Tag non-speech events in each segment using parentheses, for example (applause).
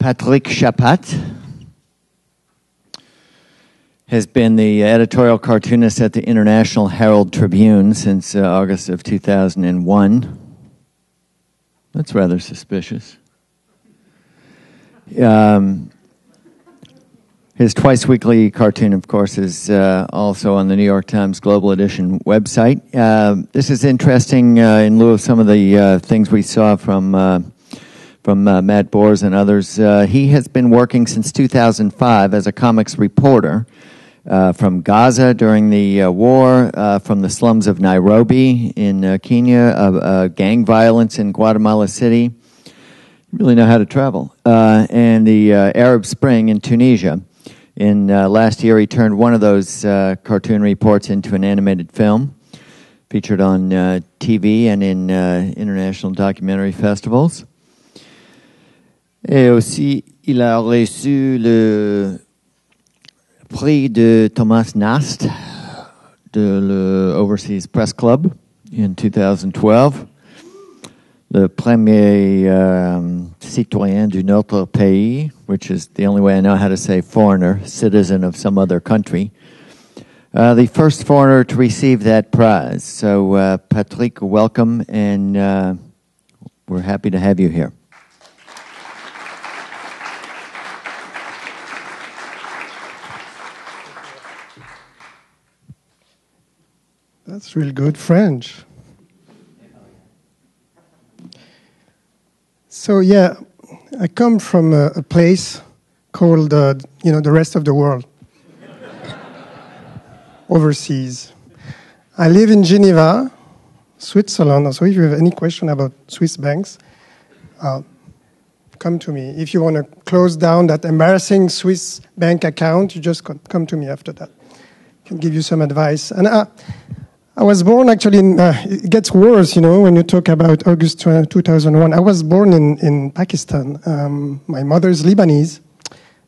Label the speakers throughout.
Speaker 1: Patrick Chappatte has been the editorial cartoonist at the International Herald Tribune since uh, August of 2001. That's rather suspicious. Um, his twice weekly cartoon, of course, is uh, also on the New York Times Global Edition website. Uh, this is interesting uh, in lieu of some of the uh, things we saw from uh, from uh, Matt Bors and others. he has been working since 2005 as a comics reporter from Gaza during the war, from the slums of Nairobi in Kenya, gang violence in Guatemala City. really know how to travel, and the Arab Spring in Tunisia. In uh, last year, he turned one of those uh, cartoon reports into an animated film, featured on uh, TV and in uh, international documentary festivals. Et aussi, il a reçu le prix de Thomas Nast de l'Overseas Press Club in 2012 le premier um, citoyen d'un autre pays, which is the only way I know how to say foreigner, citizen of some other country. Uh, the first foreigner to receive that prize. So, uh, Patrick, welcome, and uh, we're happy to have you here.
Speaker 2: That's really good French. So yeah, I come from a, a place called uh, you know the rest of the world, (laughs) overseas. I live in Geneva, Switzerland. So if you have any question about Swiss banks, uh, come to me. If you want to close down that embarrassing Swiss bank account, you just come to me after that. I can give you some advice. And uh, I was born actually in, uh, it gets worse, you know, when you talk about August 2001. I was born in, in Pakistan. Um, my mother is Lebanese.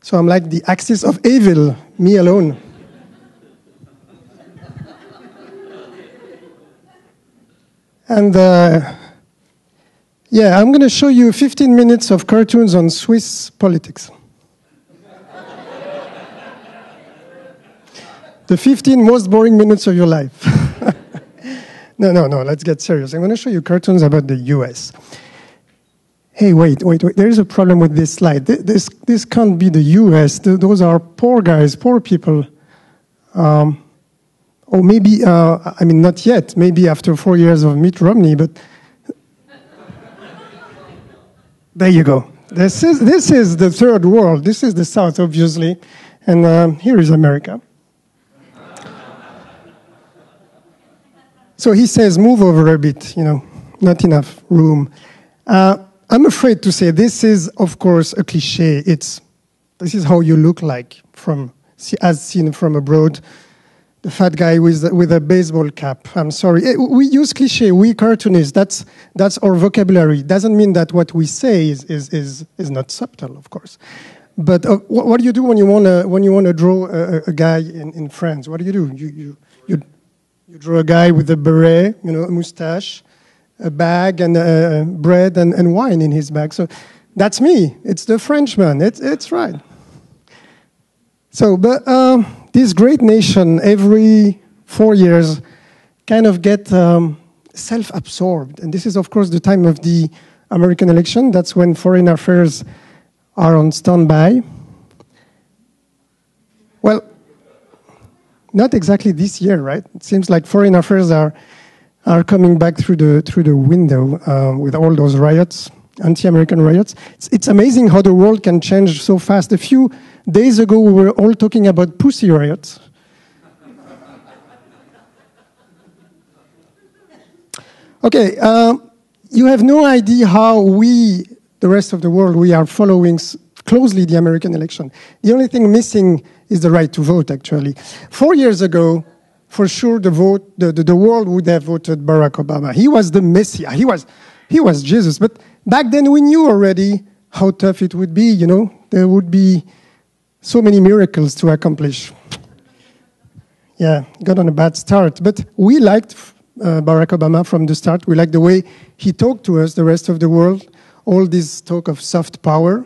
Speaker 2: So I'm like the axis of evil, me alone. and uh, yeah, I'm going to show you 15 minutes of cartoons on Swiss politics. the 15 most boring minutes of your life. (laughs) No, no, no, let's get serious. I'm going to show you cartoons about the US. Hey, wait, wait, wait. There is a problem with this slide. This, this can't be the US. Those are poor guys, poor people. Um, or maybe, uh, I mean, not yet. Maybe after four years of Mitt Romney, but (laughs) there you go. This is, this is the third world. This is the South, obviously. And um, here is America. So he says, move over a bit, you know, not enough room. Uh, I'm afraid to say this is, of course, a cliche. It's, this is how you look like from, as seen from abroad. The fat guy with, with a baseball cap. I'm sorry. Eh, we use cliche, we cartoonists. That's, that's our vocabulary. Doesn't mean that what we say is, is, is, is not subtle, of course. But uh, what, what, do you do when you want to when you want to draw a, a, guy in, in France? What do you do? You, you, you draw a guy with a beret, you know, a mustache, a bag, and uh, bread and, and wine in his bag. So that's me. It's the Frenchman. It's, it's right. So, but uh, this great nation, every four years, kind of get um, self-absorbed. And this is, of course, the time of the American election. That's when foreign affairs are on standby. Well, not exactly this year, right? It seems like foreign affairs are are coming back through the through the window uh, with all those riots, anti-American riots. It's, it's amazing how the world can change so fast. A few days ago, we were all talking about pussy riots. (laughs) okay, uh, you have no idea how we, the rest of the world, we are following closely the American election. The only thing missing is the right to vote, actually. Four years ago, for sure, the, vote, the, the, the world would have voted Barack Obama. He was the Messiah. He was, he was Jesus. But back then, we knew already how tough it would be, you know. There would be so many miracles to accomplish. Yeah, got on a bad start. But we liked uh, Barack Obama from the start. We liked the way he talked to us, the rest of the world. All this talk of soft power.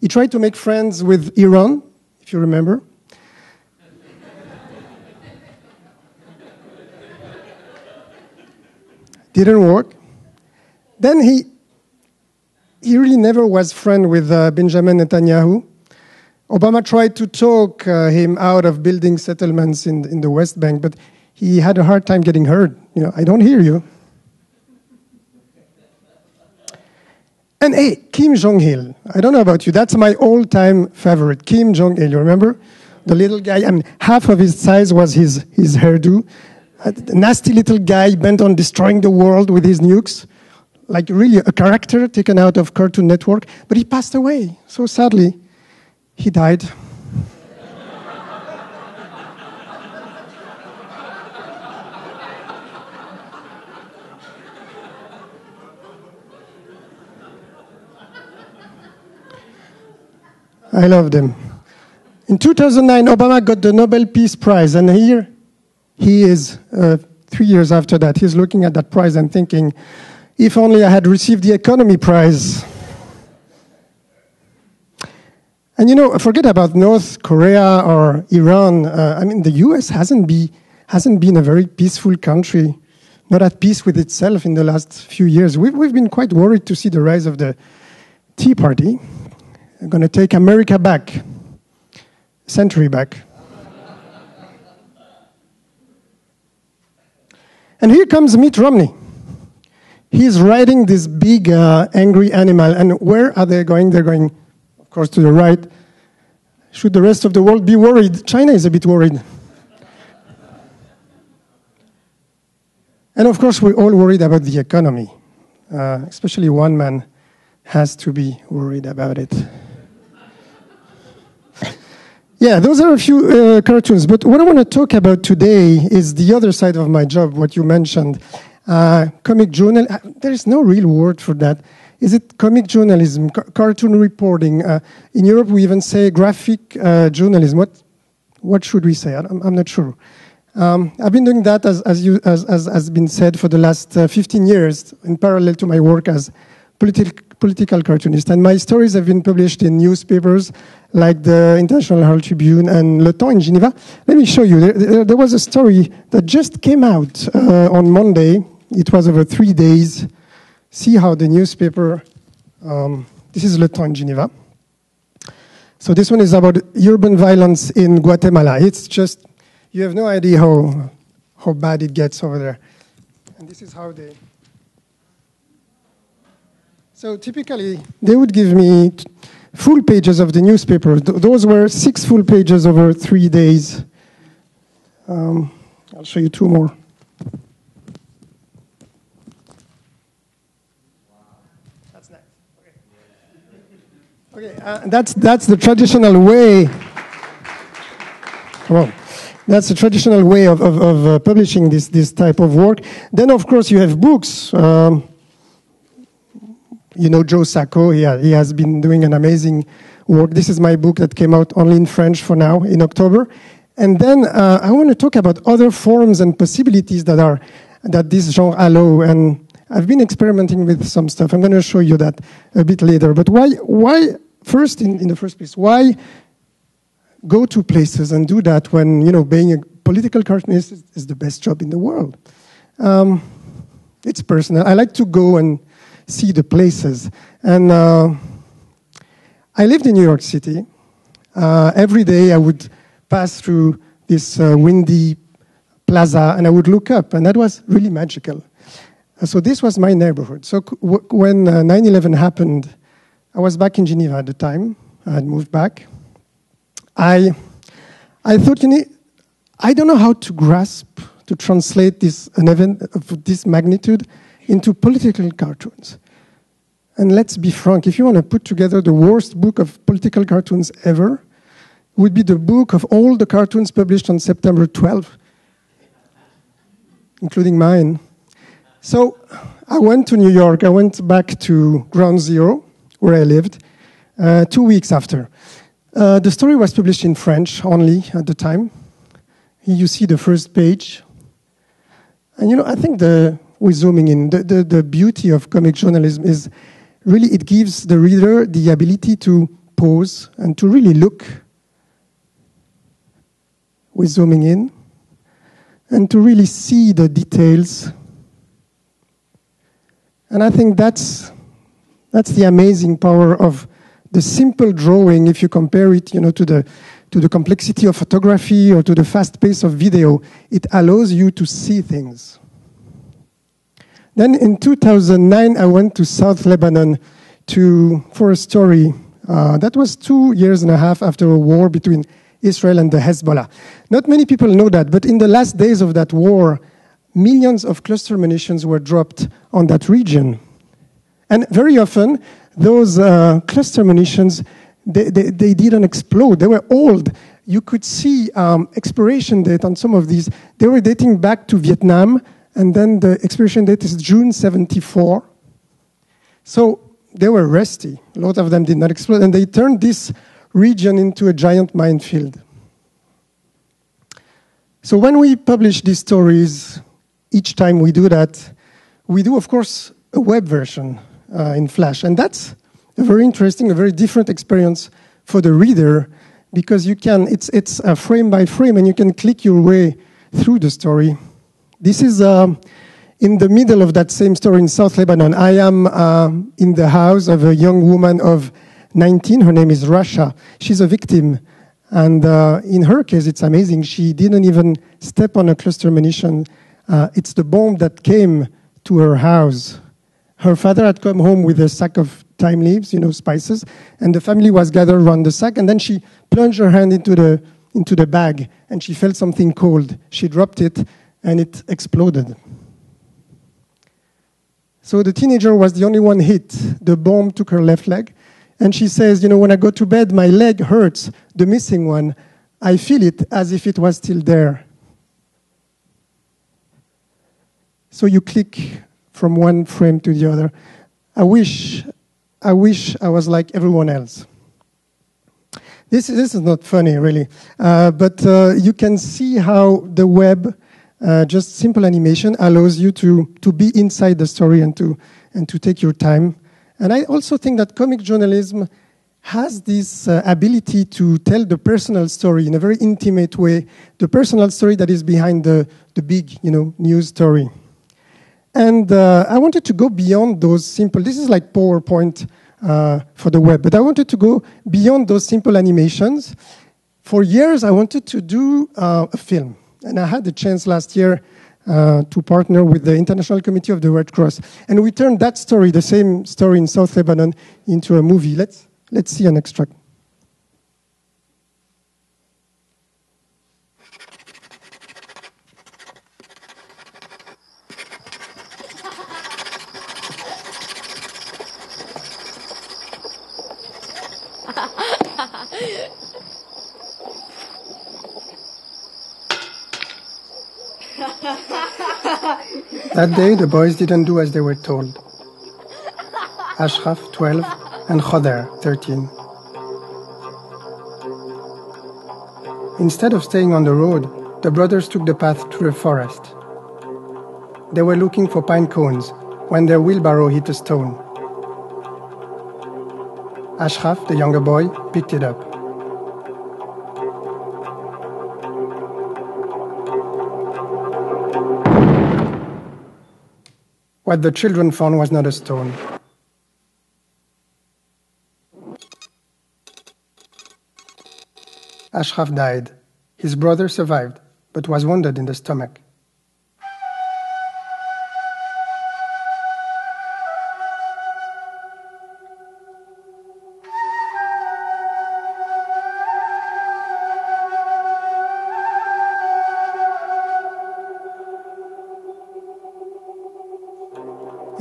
Speaker 2: He tried to make friends with Iran, if you remember. Didn't work. Then he, he really never was friend with uh, Benjamin Netanyahu. Obama tried to talk uh, him out of building settlements in, in the West Bank, but he had a hard time getting heard. You know, I don't hear you. And hey, Kim Jong Il. I don't know about you. That's my all-time favorite. Kim Jong Il. You remember the little guy? I mean, half of his size was his his hairdo. A nasty little guy bent on destroying the world with his nukes, like really a character taken out of Cartoon Network. But he passed away. So sadly, he died. I loved him. In 2009, Obama got the Nobel Peace Prize, and here he is, uh, three years after that. He's looking at that prize and thinking, if only I had received the Economy Prize. And you know, forget about North Korea or Iran. Uh, I mean, the US hasn't, be, hasn't been a very peaceful country, not at peace with itself in the last few years. We've, we've been quite worried to see the rise of the Tea Party. Going to take America back, century back. And here comes Mitt Romney. He's riding this big, uh, angry animal. And where are they going? They're going, of course, to the right. Should the rest of the world be worried? China is a bit worried. And of course, we're all worried about the economy. Uh, especially one man has to be worried about it. Yeah, those are a few uh, cartoons. But what I want to talk about today is the other side of my job, what you mentioned. Uh, comic journal, uh, there is no real word for that. Is it comic journalism, ca cartoon reporting? Uh, in Europe, we even say graphic uh, journalism. What, what should we say? I'm, I'm not sure. Um, I've been doing that, as, as, as, as has been said, for the last uh, 15 years, in parallel to my work as politi political cartoonist. And my stories have been published in newspapers like the International Herald Tribune and Le Temps in Geneva. Let me show you. There, there, was a story that just came out uh, on Monday. It was over three days. See how the newspaper, um, this is Le Temps in Geneva. So this one is about urban violence in Guatemala. It's just, you have no idea how, how bad it gets over there. And this is how they... So typically, they would give me full pages of the newspaper. Th those were six full pages over three days. Um, I'll show you two more. That's okay uh, that's, that's the traditional way. Come on. That's the traditional way of, of, of uh, publishing this, this type of work. Then, of course, you have books. Um, you know Joe Sacco. He, he has been doing an amazing work. This is my book that came out only in French for now in October. And then uh, I want to talk about other forms and possibilities that are that this genre allow. And I've been experimenting with some stuff. I'm going to show you that a bit later. But why? Why first in, in the first place? Why go to places and do that when you know being a political cartoonist is, is the best job in the world? Um, it's personal. I like to go and see the places. And uh, I lived in New York City. Uh, every day I would pass through this uh, windy plaza and I would look up, and that was really magical. Uh, so this was my neighborhood. So when uh, 9 11 happened, I was back in Geneva at the time. I had moved back. I, I thought, you know, I don't know how to grasp, to translate this, an event of this magnitude into political cartoons. And let's be frank, if you want to put together the worst book of political cartoons ever, would be the book of all the cartoons published on September 12, including mine. So I went to New York. I went back to Ground Zero, where I lived, uh, two weeks after. Uh, the story was published in French only at the time. You see the first page. And you know, I think the, we're zooming in. The, the, the beauty of comic journalism is really it gives the reader the ability to pause and to really look with zooming in and to really see the details. And I think that's, that's the amazing power of the simple drawing if you compare it you know, to, the, to the complexity of photography or to the fast pace of video. It allows you to see things. Then in 2009, I went to South Lebanon to, for a story. Uh, that was two years and a half after a war between Israel and the Hezbollah. Not many people know that, but in the last days of that war, millions of cluster munitions were dropped on that region. And very often, those uh, cluster munitions, they, they, they, didn't explode. They were old. You could see um, expiration date on some of these. They were dating back to Vietnam, and then the expiration date is June 74. So they were rusty. A lot of them did not explode, and they turned this region into a giant minefield. So when we publish these stories, each time we do that, we do, of course, a web version uh, in Flash. And that's a very interesting, a very different experience for the reader because you can, it's, it's a frame by frame and you can click your way through the story. This is um, in the middle of that same story in South Lebanon. I am uh, in the house of a young woman of 19. Her name is Rasha. She's a victim. And uh, in her case, it's amazing. She didn't even step on a cluster munition. Uh, it's the bomb that came to her house. Her father had come home with a sack of thyme leaves, you know, spices, and the family was gathered around the sack. And then she plunged her hand into the, into the bag, and she felt something cold. She dropped it, and it exploded. So the teenager was the only one hit. The bomb took her left leg, and she says, You know, when I go to bed, my leg hurts, the missing one. I feel it as if it was still there. So you click from one frame to the other. I wish, I wish I was like everyone else. This, this is not funny, really, uh, but uh, you can see how the web, uh, just simple animation, allows you to, to be inside the story and to, and to take your time and I also think that comic journalism has this uh, ability to tell the personal story in a very intimate way, the personal story that is behind the, the big you know, news story. And uh, I wanted to go beyond those simple, this is like PowerPoint uh, for the web, but I wanted to go beyond those simple animations. For years, I wanted to do uh, a film. And I had the chance last year uh, to partner with the International Committee of the Red Cross. And we turned that story, the same story in South Lebanon, into a movie. Let's, let's see an extract. That day, the boys didn't do as they were told. Ashraf, 12, and Khader, 13. Instead of staying on the road, the brothers took the path through a forest. They were looking for pine cones when their wheelbarrow hit a stone. Ashraf, the younger boy, picked it up. What the children found was not a stone. Ashraf died. His brother survived, but was wounded in the stomach.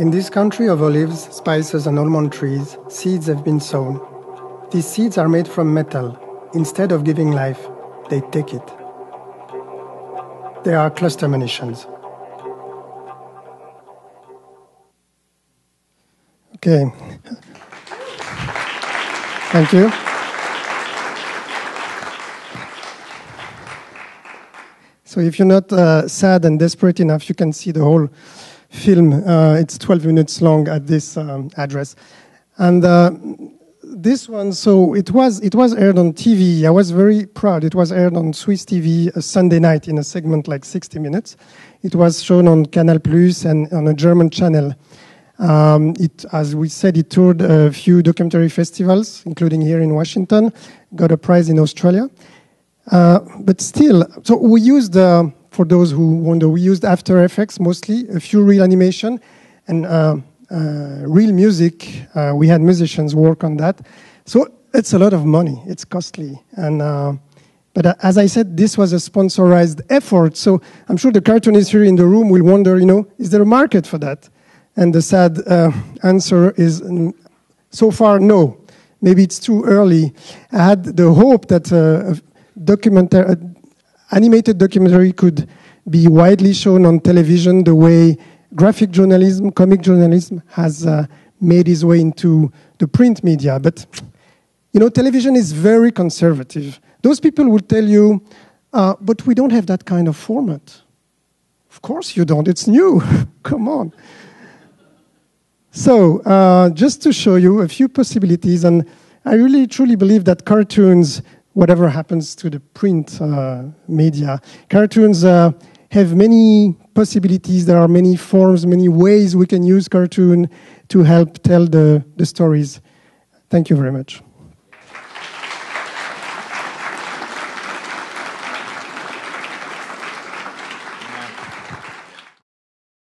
Speaker 2: In this country of olives, spices, and almond trees, seeds have been sown. These seeds are made from metal. Instead of giving life, they take it. They are cluster munitions. Okay. (laughs) Thank you. So if you're not uh, sad and desperate enough, you can see the whole film. Uh, it's 12 minutes long at this um, address. And uh, this one, so it was it was aired on TV. I was very proud. It was aired on Swiss TV a Sunday night in a segment like 60 minutes. It was shown on Canal Plus and on a German channel. Um, it, as we said, it toured a few documentary festivals, including here in Washington. Got a prize in Australia. Uh, but still, so we used, uh, for those who wonder, we used After Effects mostly, a few real animation, and uh, uh real music. Uh, we had musicians work on that. So it's a lot of money. It's costly. And, uh, but as I said, this was a sponsorized effort. So I'm sure the cartoonists here in the room will wonder, you know, is there a market for that? And the sad answer is mm, so far no. Maybe it's too early. I had the hope that a documentary, uh, animated documentary could be widely shown on television the way graphic journalism, comic journalism has uh, made its way into the print media. But, you know, television is very conservative. Those people will tell you, uh, but we don't have that kind of format. Of course you don't, it's new. (laughs) Come on. So, uh, just to show you a few possibilities, and I really truly believe that cartoons whatever happens to the print uh, media. Cartoons uh, have many possibilities. There are many forms, many ways we can use cartoon to help tell the, the stories. Thank you very much.